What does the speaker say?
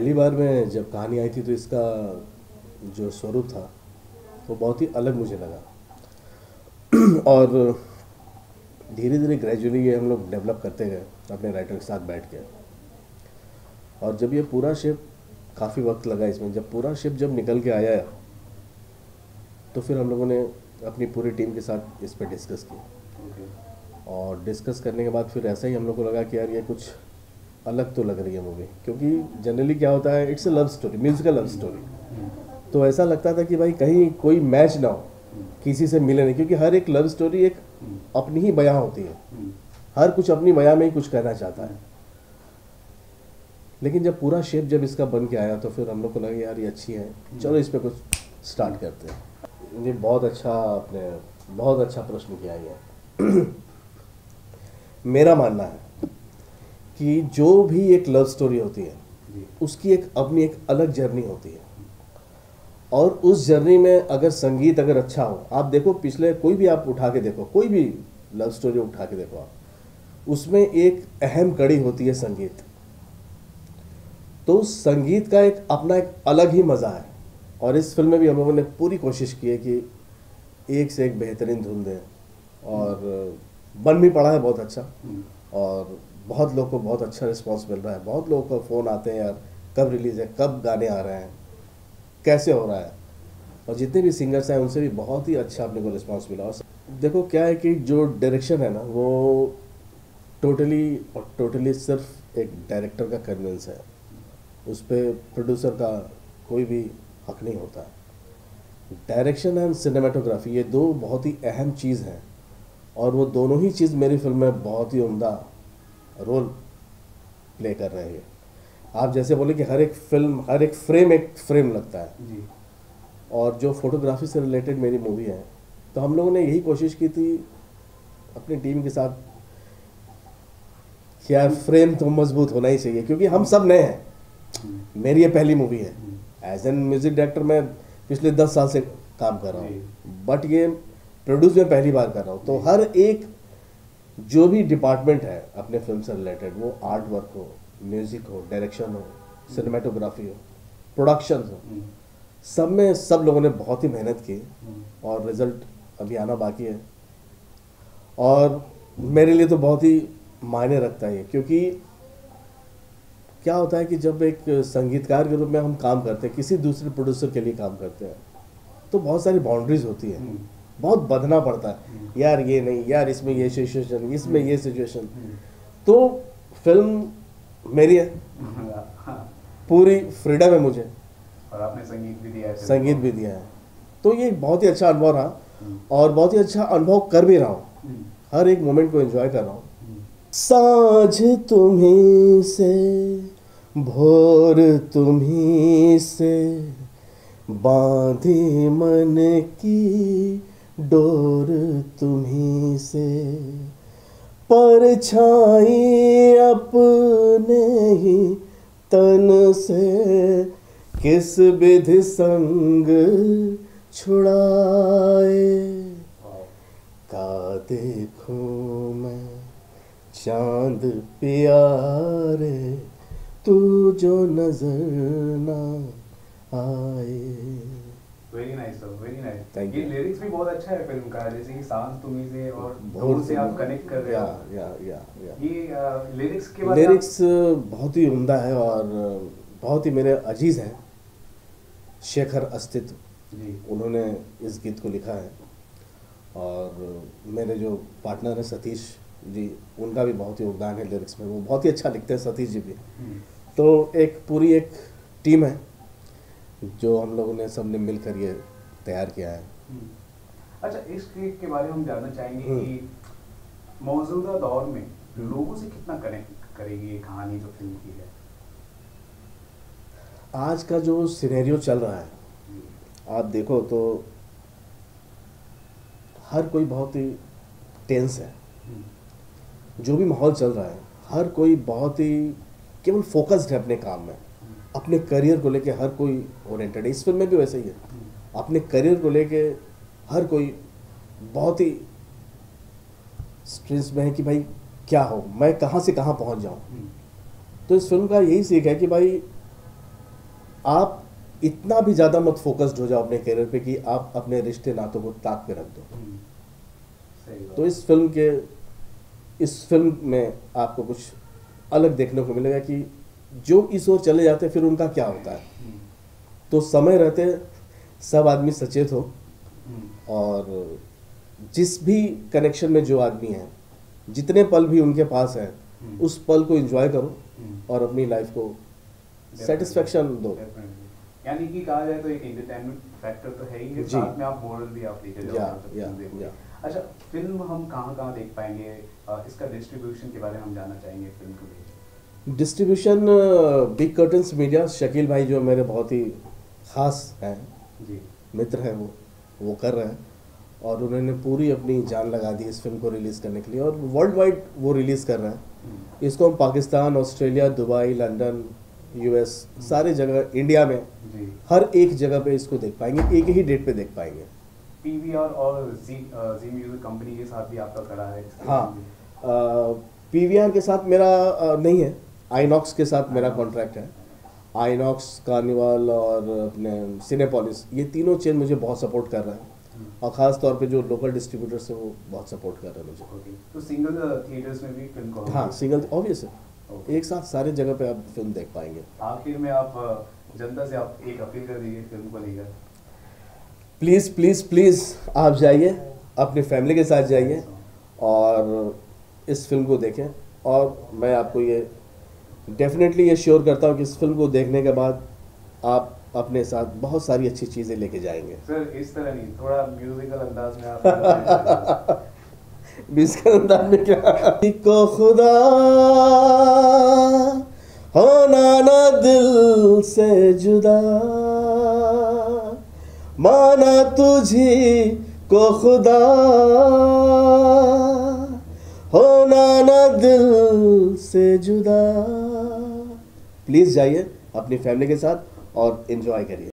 पहली बार में जब कहानी आई थी तो इसका जो स्वरूप था वो बहुत ही अलग मुझे लगा। और धीरे धीरे ग्रेजुअली ये हम लोग डेवलप करते गए अपने राइटर के साथ बैठ के। और जब ये पूरा शिप काफ़ी वक्त लगा इसमें जब पूरा शिप जब निकल के आया तो फिर हम लोगों ने अपनी पूरी टीम के साथ इस पर डिस्कस किया। और डिस्कस करने के बाद फिर ऐसा ही हम लोग को लगा कि यार ये कुछ अलग तो लग रही है मूवी क्योंकि जनरली क्या होता है it's a love story musical love story तो ऐसा लगता था कि भाई कहीं कोई मैच ना हो, किसी से मिले नहीं, क्योंकि हर एक लव स्टोरी एक अपनी ही बयां होती है। हर कुछ अपनी बयां में ही कुछ कहना चाहता है। लेकिन जब पूरा शेप जब इसका बन के आया तो फिर हम लोग को लगा यार ये अच्छी है, चलो इस पर कुछ स्टार्ट करते हैं। ये बहुत अच्छा आपने, बहुत अच्छा प्रश्न किया ये। मेरा मानना है कि जो भी एक लव स्टोरी होती है उसकी एक अपनी एक अलग जर्नी होती है। और उस जर्नी में अगर संगीत अगर अच्छा हो आप देखो पिछले कोई भी आप उठा के देखो कोई भी लव स्टोरी उठा के देखो आप उसमें एक अहम कड़ी होती है संगीत। तो उस संगीत का एक अपना एक अलग ही मज़ा है। और इस फ़िल्म में भी हम लोगों ने पूरी कोशिश की है कि एक से एक बेहतरीन धुन दें। और बन भी पड़ा है बहुत अच्छा। और बहुत लोग को बहुत अच्छा रिस्पॉन्स मिल रहा है। बहुत लोगों को फ़ोन आते हैं यार, कब रिलीज़ है, कब गाने आ रहे हैं, कैसे हो रहा है? और जितने भी सिंगर्स हैं, उनसे भी बहुत ही अच्छा अपने को रिस्पॉन्स मिला। और देखो क्या है कि जो डायरेक्शन है ना, वो टोटली और टोटली सिर्फ़ एक डायरेक्टर का कन्विंस है। उस पर प्रोड्यूसर का कोई भी हक नहीं होता। डायरेक्शन एंड सिनेमाटोग्राफी ये दो बहुत ही अहम चीज़ हैं। और वो दोनों ही चीज़ मेरी फ़िल्म में बहुत ही उम्दा रोल प्ले कर रहे हैं। आप जैसे बोले कि हर एक फ़िल्म हर एक फ्रेम एक फ्रेम लगता है। जी। और जो फोटोग्राफी से रिलेटेड मेरी मूवी है तो हम लोगों ने यही कोशिश की थी अपनी टीम के साथ कि यार फ्रेम तो मज़बूत होना ही चाहिए क्योंकि हम सब नए हैं। मेरी ये पहली मूवी है। एज एन म्यूज़िक डायरेक्टर मैं पिछले दस साल से काम कर रहा हूँ। बट ये प्रोड्यूस में पहली बार कर रहा हूँ। तो हर एक जो भी डिपार्टमेंट है अपने फ़िल्म से रिलेटेड वो आर्ट वर्क हो म्यूज़िक हो डायरेक्शन हो सिनेमाटोग्राफी हो प्रोडक्शन हो सब में सब लोगों ने बहुत ही मेहनत की और रिज़ल्ट अभी आना बाकी है। और मेरे लिए तो बहुत ही मायने रखता है क्योंकि क्या होता है कि जब एक संगीतकार के रूप में हम काम करते हैं किसी दूसरे प्रोड्यूसर के लिए काम करते हैं तो बहुत सारी बाउंड्रीज होती है। बहुत बदना पड़ता है। यार ये नहीं यार इसमें ये सिचुएशन इसमें ये सिचुएशन तो फ़िल्म मेरी है। हाँ। पूरी फ्रीडम है मुझे। और आपने संगीत भी दिया है संगीत भी दिया है। तो ये बहुत ही अच्छा अनुभव रहा हम्म। और बहुत ही अच्छा अनुभव कर भी रहा हूँ। हम्म, हर एक मोमेंट को एंजॉय कर रहा हूँ। हम्म। साँझ तुम्ही से भोर तुम्ही से बांधी मन की डोर तुम्ही से परछाई अपने ही तन से, किस विधि संग छुड़ाए? का देखूँ मैं चाँद प्यारे, तू जो नज़र ना आए। Thank ये लिरिक्स भी बहुत अच्छा है फ़िल्म का जैसे कि सांस तुम्ही से और भोर से आप कनेक्ट कर रहे हो। या या या ये लिरिक्स के बाद लिरिक्स बहुत ही उम्दा है और बहुत ही मेरे अज़ीज़ हैं। शेखर अस्तित्व। जी। उन्होंने इस गीत को लिखा है। और मेरे जो पार्टनर हैं सतीश जी उनका भी बहुत ही योगदान है लिरिक्स में। वो बहुत ही अच्छा लिखते हैं सतीश जी भी। हम्म, तो एक पूरी एक टीम है जो हम लोगों ने सबने मिलकर ये तैयार किया है। हम्म। अच्छा इस क्लिप के बारे में हम जानना चाहेंगे हम्म। कि मौजूदा दौर में। लोगों से कितना कनेक्ट करेगी ये कहानी जो फ़िल्म की है? आज का जो सिनेरियो चल रहा है आप देखो तो हर कोई बहुत ही टेंस है। हम्म, जो भी माहौल चल रहा है हर कोई बहुत ही केवल फोकस्ड है अपने काम में। अपने करियर को लेके हर कोई ओरिएंटेड है। इस फ़िल्म में भी वैसे ही है। अपने करियर को लेके हर कोई बहुत ही स्ट्रेस में है कि भाई क्या हो मैं कहाँ से कहाँ पहुँच जाऊँ। हम्म, तो इस फ़िल्म का यही सीख है कि भाई आप इतना भी ज़्यादा मत फोकस्ड हो जाओ अपने करियर पे कि आप अपने रिश्ते नातों को ताक पे रख दो। हम्म, सही तो इस फ़िल्म के इस फ़िल्म में आपको कुछ अलग देखने को मिलेगा कि जो इस ओर चले जाते हैं फिर उनका क्या होता है। हम्म, तो समय रहते सब आदमी सचेत हो हम्म, और जिस भी कनेक्शन में जो आदमी है जितने पल भी उनके पास हैं हम्म। उस पल को एंजॉय करो हम्म। और अपनी लाइफ को सेटिस्फेक्शन दो। यानी कि कहा जाए तो एक एंटरटेनमेंट फैक्टर तो है ही है साथ में आप मोरल भी आप लेके जाओ मतलब। अच्छा फ़िल्म हम कहाँ कहाँ देख पाएँगे? इसका डिस्ट्रीब्यूशन के बारे में हम जानना चाहेंगे फ़िल्म को लेकर distribution Big Curtains Media Shakeel भाई जो मेरे बहुत ही खास हैं मित्र हैं वो वो कर रहे हैं। और उन्होंने पूरी अपनी जान लगा दी इस फ़िल्म को रिलीज़ करने के लिए और वर्ल्ड वाइड वो रिलीज़ कर रहे हैं। हम्म, इसको हम Pakistan Australia Dubai London US सारे जगह इंडिया में जी। हर एक जगह पे इसको देख पाएँगे एक ही डेट पे देख पाएँगे। पीवीआर और जी जी म्यूज़िक कंपनी के साथ भी आपका खड़ा है हाँ। पीवीआर के साथ मेरा नहीं है आईनॉक्स के साथ मेरा कॉन्ट्रैक्ट है। आईनॉक्स कार्निवल और अपने सिनेपोलिस ये तीनों चेन मुझे बहुत सपोर्ट कर रहे हैं। हम्म। और ख़ास तौर पे जो लोकल डिस्ट्रीब्यूटर्स हैं वो बहुत सपोर्ट कर रहे हैं मुझे। ओके तो सिंगल थिएटर्स में भी फ़िल्म को हाँ सिंगल ऑब्वियस है। ओके। एक साथ सारे जगह पे आप फ़िल्म देख पाएँगे। आखिर में आप जनता से आप एक अपील कर दीजिए फ़िल्म को लेकर। प्लीज़ प्लीज़ प्लीज़ आप जाइए अपनी फैमिली के साथ जाइए और इस फ़िल्म को देखें। और मैं आपको ये डेफिनेटली ये श्योर करता हूँ कि इस फ़िल्म को देखने के बाद आप अपने साथ बहुत सारी अच्छी चीज़ें लेके जाएँगे। सर इस तरह नहीं थोड़ा म्यूजिकल अंदाज में आप का अंदाज में क्या? को खुदा होना ना दिल से जुदा। माना तुझी को खुदा होना ना दिल से जुदा। प्लीज़ जाइए अपनी फैमिली के साथ और इन्जॉय करिए।